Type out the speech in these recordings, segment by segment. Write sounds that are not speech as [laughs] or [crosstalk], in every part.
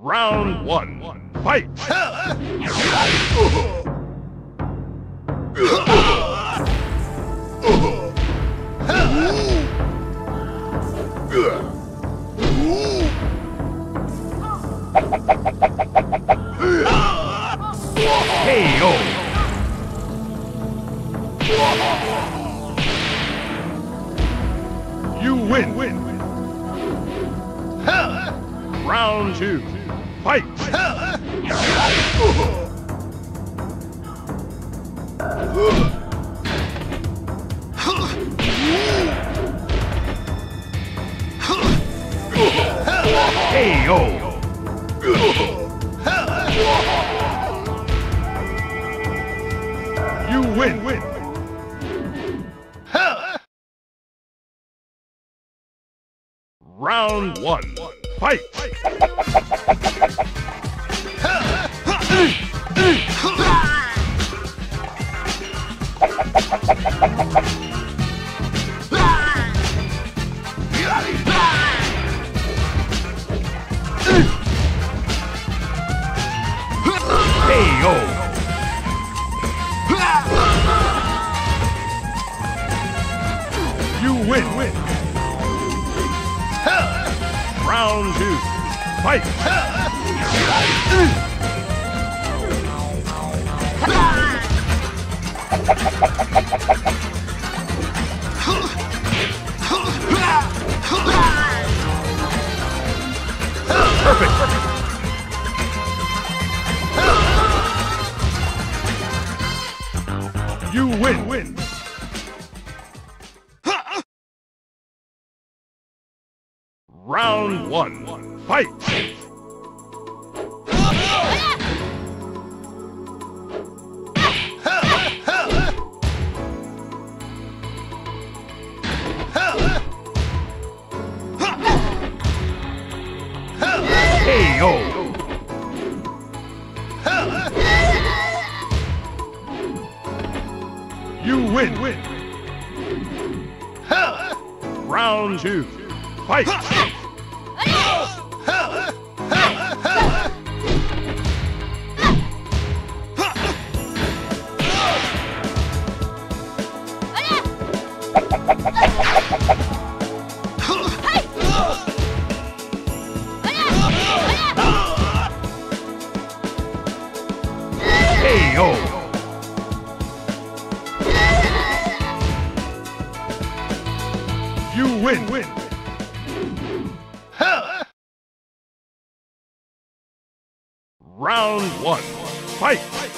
Round one. Fight! [laughs] Round one. Fight! [laughs] Round two. Fight! Perfect! You win! win. Round one. Fight! KO! You win! win. Round two. Fight! You win! win. Round one. Fight!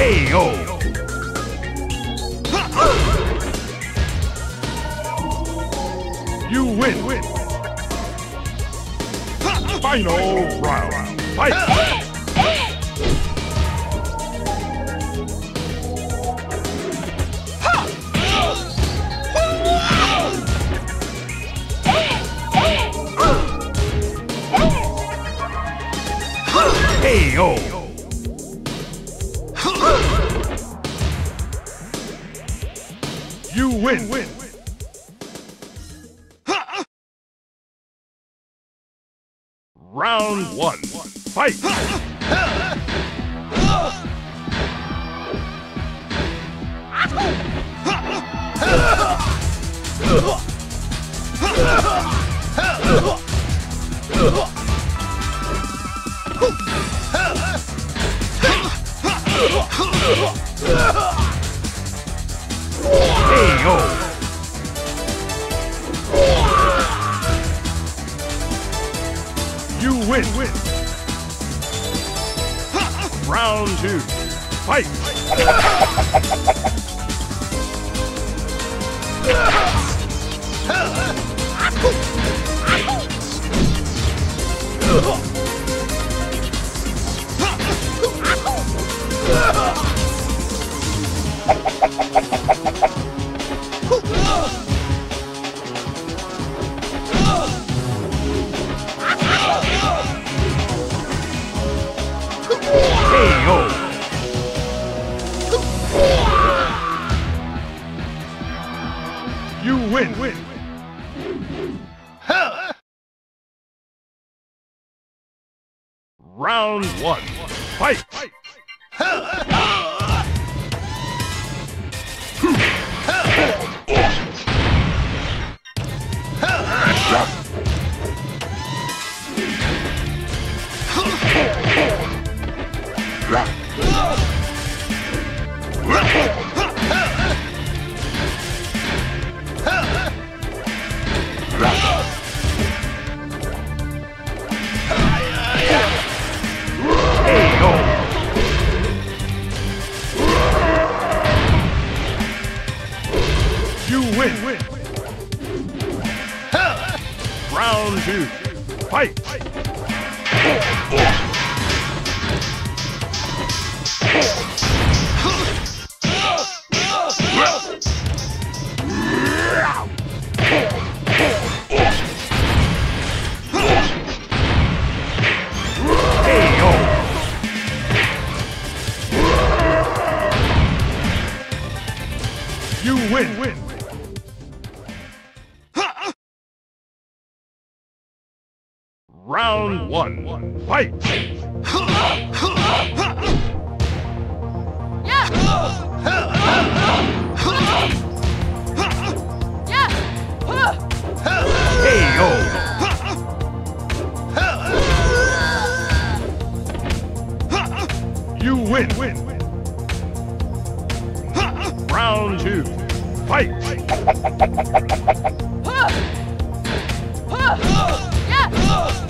KO. You win. Final round. Fight. KO. Win. You win. win. Round two. Fight! Hey-o! [laughs] Round one. Fight! Hey-o! Round one. Fight! Hey-o! You win. win. Round two. Fight! Hey-o! You win.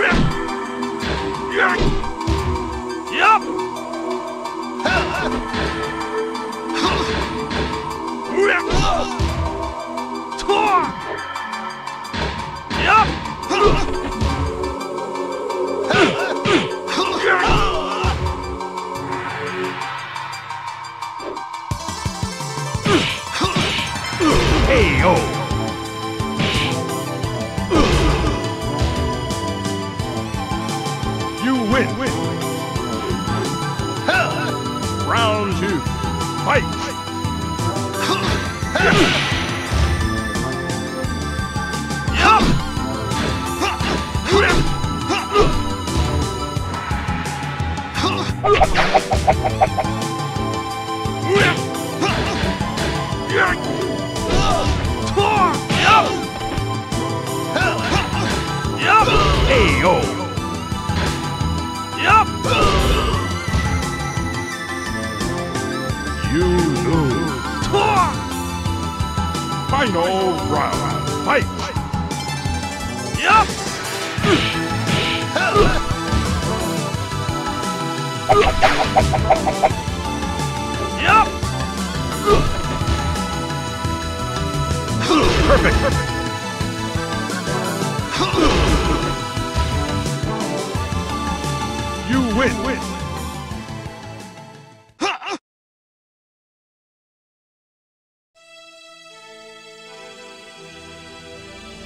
Yup!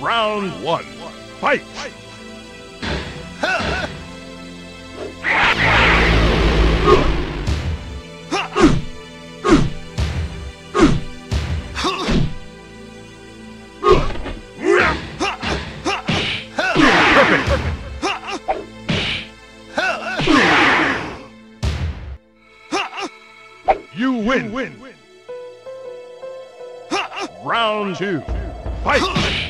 Round one. Fight! You win! win. Round two. Fight!